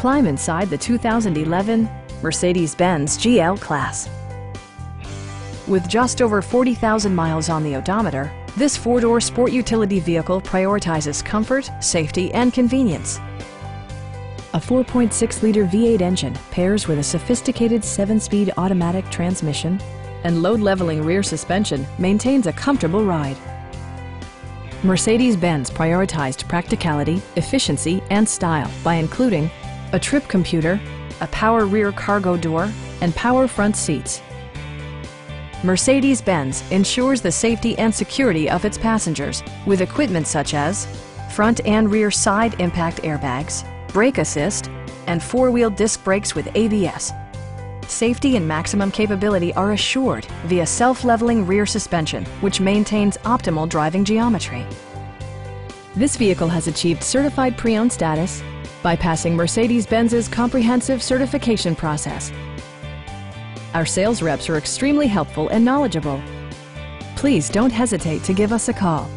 climb inside the 2011 Mercedes-Benz GL Class. With just over 40,000 miles on the odometer, this four-door sport utility vehicle prioritizes comfort, safety, and convenience. A 4.6-liter V8 engine pairs with a sophisticated 7-speed automatic transmission, and load-leveling rear suspension maintains a comfortable ride. Mercedes-Benz prioritized practicality, efficiency, and style by including a trip computer, a power rear cargo door, and power front seats. Mercedes-Benz ensures the safety and security of its passengers with equipment such as front and rear side impact airbags, brake assist, and four-wheel disc brakes with ABS. Safety and maximum capability are assured via self-leveling rear suspension, which maintains optimal driving geometry. This vehicle has achieved certified pre-owned status by passing Mercedes-Benz's comprehensive certification process. Our sales reps are extremely helpful and knowledgeable. Please don't hesitate to give us a call.